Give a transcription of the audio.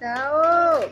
加油！